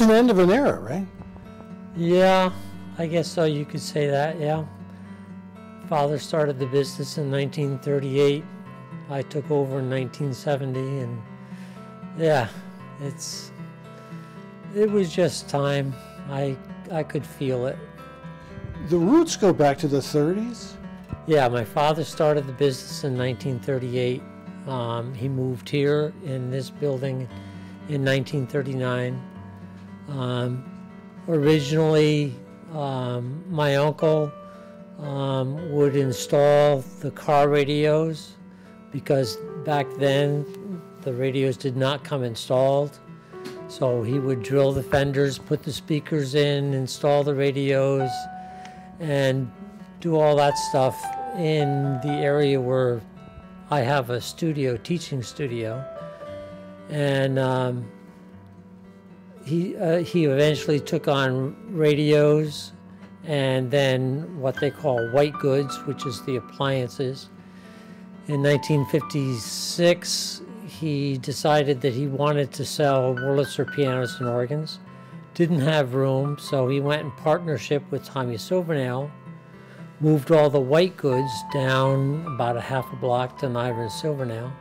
an end of an era, right? Yeah, I guess so. You could say that. Yeah. Father started the business in 1938. I took over in 1970, and yeah, it's it was just time. I I could feel it. The roots go back to the 30s. Yeah, my father started the business in 1938. Um, he moved here in this building in 1939. Um, originally, um, my uncle um, would install the car radios because back then the radios did not come installed. So he would drill the fenders, put the speakers in, install the radios, and do all that stuff in the area where I have a studio, teaching studio. And um, he, uh, he eventually took on radios and then what they call white goods, which is the appliances. In 1956, he decided that he wanted to sell Wurlitzer pianos and organs. Didn't have room, so he went in partnership with Tommy Silvernail, moved all the white goods down about a half a block to Niver Silvernail,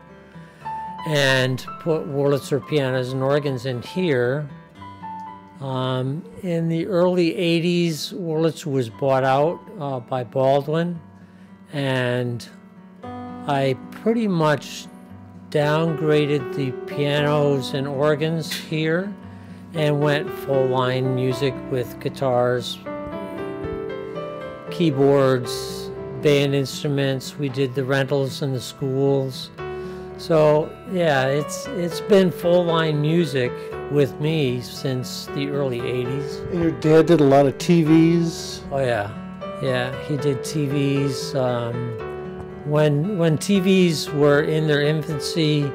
and put Wurlitzer pianos and organs in here um, in the early 80s, Wurlitzer was bought out uh, by Baldwin, and I pretty much downgraded the pianos and organs here and went full line music with guitars, keyboards, band instruments. We did the rentals in the schools. So yeah, it's it's been full line music with me since the early 80s. And your dad did a lot of TVs. Oh yeah, yeah. He did TVs. Um, when when TVs were in their infancy,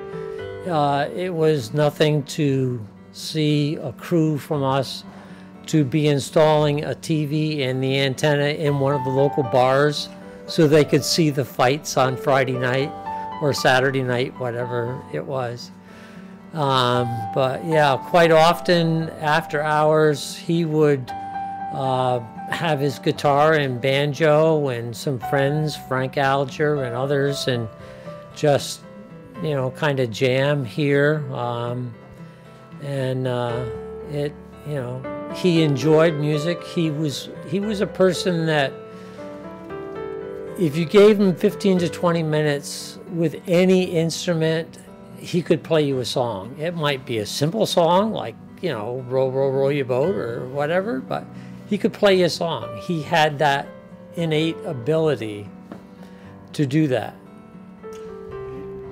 uh, it was nothing to see a crew from us to be installing a TV and the antenna in one of the local bars so they could see the fights on Friday night or Saturday night, whatever it was. Um, but yeah, quite often after hours, he would uh, have his guitar and banjo and some friends, Frank Alger and others, and just, you know, kind of jam here. Um, and uh, it, you know, he enjoyed music. He was he was a person that if you gave him 15 to 20 minutes with any instrument he could play you a song. It might be a simple song like, you know, row, row, row your boat or whatever, but he could play you a song. He had that innate ability to do that.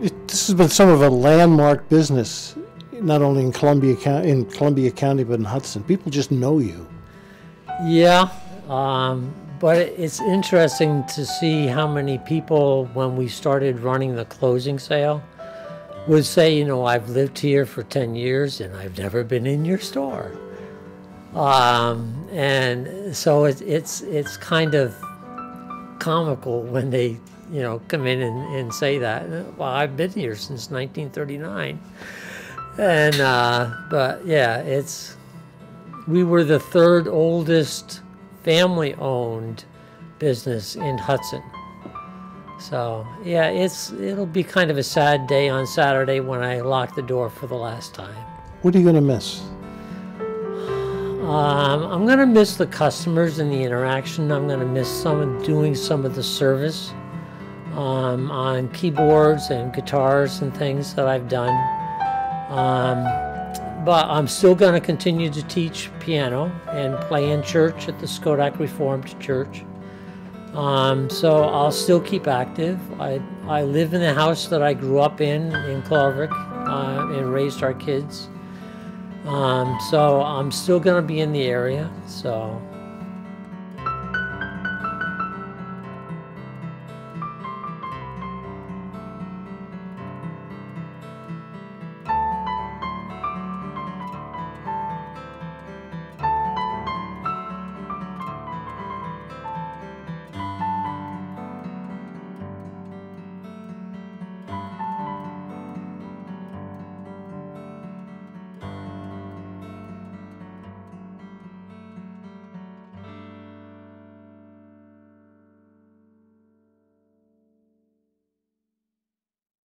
It, this has been some of a landmark business, not only in Columbia, in Columbia County, but in Hudson. People just know you. Yeah, um, but it's interesting to see how many people, when we started running the closing sale, would say, you know, I've lived here for 10 years and I've never been in your store. Um, and so it, it's, it's kind of comical when they, you know, come in and, and say that. Well, I've been here since 1939. And, uh, but yeah, it's, we were the third oldest family owned business in Hudson. So yeah, it's it'll be kind of a sad day on Saturday when I lock the door for the last time. What are you gonna miss? Um, I'm gonna miss the customers and the interaction. I'm gonna miss some of doing some of the service um, on keyboards and guitars and things that I've done. Um, but I'm still going to continue to teach piano and play in church at the Schodack Reformed Church. Um, so I'll still keep active. I, I live in the house that I grew up in in Claverack uh, and raised our kids. Um, so I'm still going to be in the area. So